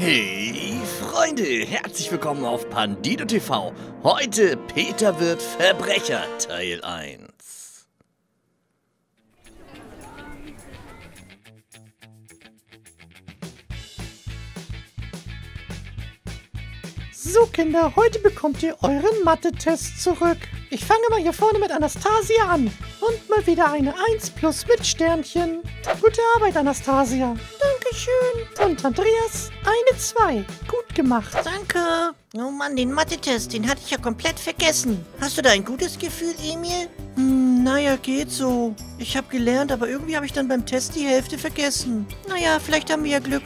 Hey Freunde, herzlich willkommen auf Pandido TV. Heute Peter wird Verbrecher Teil 1. So Kinder, heute bekommt ihr euren Mathe-Test zurück. Ich fange mal hier vorne mit Anastasia an. Und mal wieder eine 1 plus mit Sternchen. Gute Arbeit, Anastasia. Dankeschön. Und Andreas, eine 2. Gut gemacht. Danke. Oh Mann, den Mathe-Test, den hatte ich ja komplett vergessen. Hast du da ein gutes Gefühl, Emil? Hm, naja, geht so. Ich habe gelernt, aber irgendwie habe ich dann beim Test die Hälfte vergessen. Naja, vielleicht haben wir ja Glück.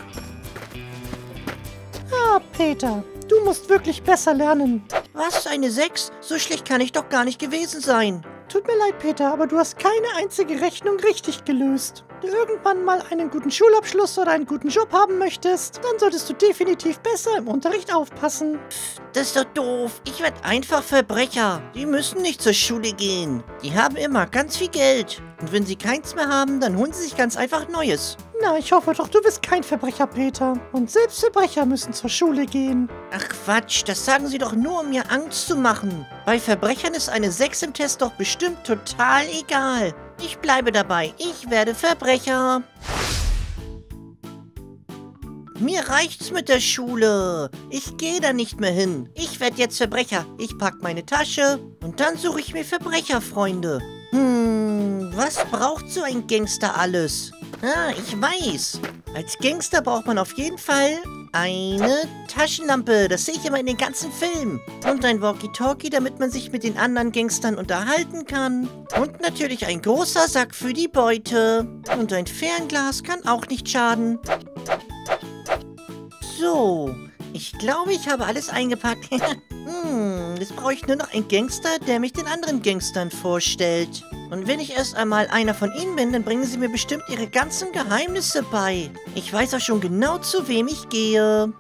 Ah, Peter, du musst wirklich besser lernen. Was, eine 6? So schlecht kann ich doch gar nicht gewesen sein. Tut mir leid, Peter, aber du hast keine einzige Rechnung richtig gelöst. Wenn du irgendwann mal einen guten Schulabschluss oder einen guten Job haben möchtest, dann solltest du definitiv besser im Unterricht aufpassen. Das ist doch doof. Ich werde einfach Verbrecher. Die müssen nicht zur Schule gehen. Die haben immer ganz viel Geld. Und wenn sie keins mehr haben, dann holen sie sich ganz einfach Neues. Na, ich hoffe doch, du bist kein Verbrecher, Peter. Und selbst Verbrecher müssen zur Schule gehen. Ach Quatsch, das sagen sie doch nur, um mir Angst zu machen. Bei Verbrechern ist eine 6 im Test doch bestimmt total egal. Ich bleibe dabei, ich werde Verbrecher. Mir reicht's mit der Schule. Ich gehe da nicht mehr hin. Ich werde jetzt Verbrecher. Ich pack meine Tasche und dann suche ich mir Verbrecherfreunde. Hm, was braucht so ein Gangster alles? Ah, ich weiß. Als Gangster braucht man auf jeden Fall eine Taschenlampe. Das sehe ich immer in den ganzen Filmen. Und ein Walkie-Talkie, damit man sich mit den anderen Gangstern unterhalten kann. Und natürlich ein großer Sack für die Beute. Und ein Fernglas kann auch nicht schaden. So, ich glaube, ich habe alles eingepackt. hm, jetzt brauche ich nur noch einen Gangster, der mich den anderen Gangstern vorstellt. Und wenn ich erst einmal einer von ihnen bin, dann bringen sie mir bestimmt ihre ganzen Geheimnisse bei. Ich weiß auch schon genau, zu wem ich gehe.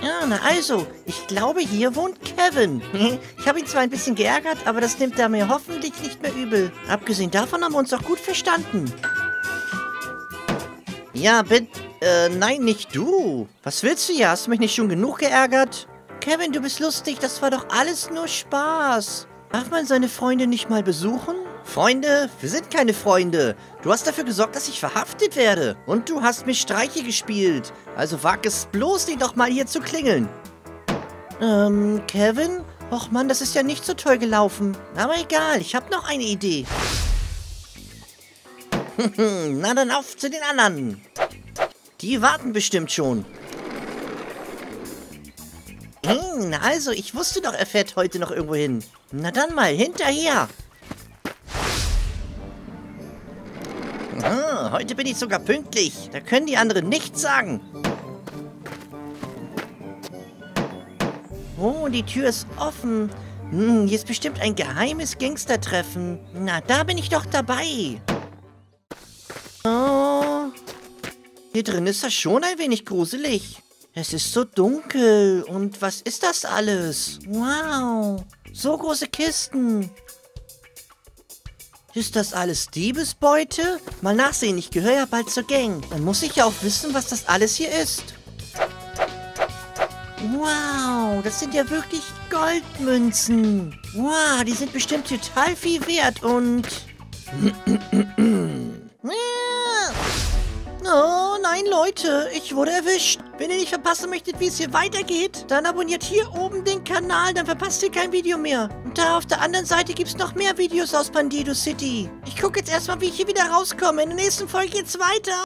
Ja, na also, ich glaube, hier wohnt Kevin. Ich habe ihn zwar ein bisschen geärgert, aber das nimmt er mir hoffentlich nicht mehr übel. Abgesehen davon haben wir uns auch gut verstanden. Ja, bitte. Äh, nein, nicht du. Was willst du hier? Hast du mich nicht schon genug geärgert? Kevin, du bist lustig. Das war doch alles nur Spaß. Darf man seine Freunde nicht mal besuchen? Freunde? Wir sind keine Freunde. Du hast dafür gesorgt, dass ich verhaftet werde. Und du hast mir Streiche gespielt. Also wag es bloß, dich doch mal hier zu klingeln. Ähm, Kevin? Och Mann, das ist ja nicht so toll gelaufen. Aber egal, ich habe noch eine Idee. Na dann auf zu den anderen. Die warten bestimmt schon. Hm, also, ich wusste doch, er fährt heute noch irgendwo hin. Na dann mal, hinterher. Ah, heute bin ich sogar pünktlich. Da können die anderen nichts sagen. Oh, die Tür ist offen. Hm, hier ist bestimmt ein geheimes Gangstertreffen. Na, da bin ich doch dabei. Oh. Hier drin ist das schon ein wenig gruselig. Es ist so dunkel. Und was ist das alles? Wow. So große Kisten. Ist das alles Diebesbeute? Mal nachsehen, ich gehöre ja bald zur Gang. Dann muss ich ja auch wissen, was das alles hier ist. Wow, das sind ja wirklich Goldmünzen. Wow, die sind bestimmt total viel wert und... Oh nein, Leute, ich wurde erwischt. Wenn ihr nicht verpassen möchtet, wie es hier weitergeht, dann abonniert hier oben den Kanal, dann verpasst ihr kein Video mehr. Und da auf der anderen Seite gibt es noch mehr Videos aus Bandido City. Ich gucke jetzt erstmal, wie ich hier wieder rauskomme. In der nächsten Folge geht's weiter.